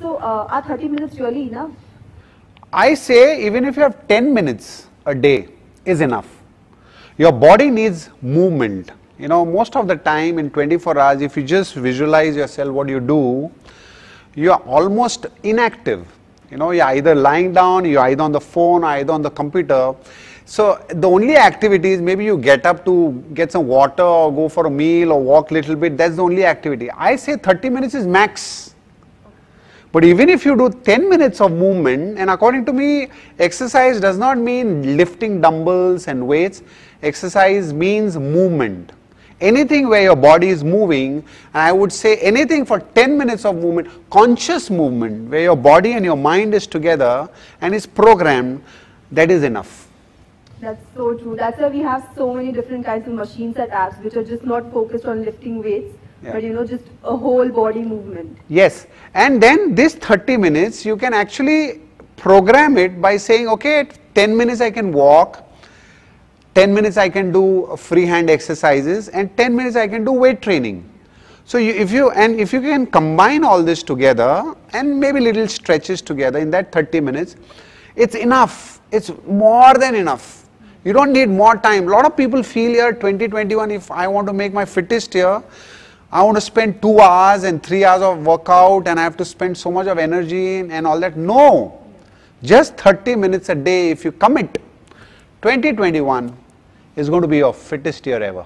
So uh, are 30 minutes really enough? I say even if you have 10 minutes a day is enough. Your body needs movement. You know, most of the time in 24 hours, if you just visualize yourself what you do, you are almost inactive. You know, you're either lying down, you're either on the phone, either on the computer. So the only activity is maybe you get up to get some water or go for a meal or walk a little bit. That's the only activity. I say 30 minutes is max. But even if you do 10 minutes of movement, and according to me, exercise does not mean lifting dumbbells and weights. Exercise means movement. Anything where your body is moving, and I would say anything for 10 minutes of movement, conscious movement, where your body and your mind is together and is programmed, that is enough. That's so true. That's why we have so many different kinds of machines at ABS which are just not focused on lifting weights, Yeah. but you know, just a whole body movement. Yes, and then this 30 minutes you can actually program it by saying, okay, 10 minutes I can walk, 10 minutes I can do freehand exercises, and 10 minutes I can do weight training. So you, if you and if you can combine all this together and maybe little stretches together in that 30 minutes, it's enough. It's more than enough. You don't need more time. A lot of people feel here 2021 if I want to make my fittest year, I want to spend two hours and three hours of workout and I have to spend so much of energy and all that. No, just 30 minutes a day if you commit, 2021 is going to be your fittest year ever.